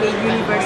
the universe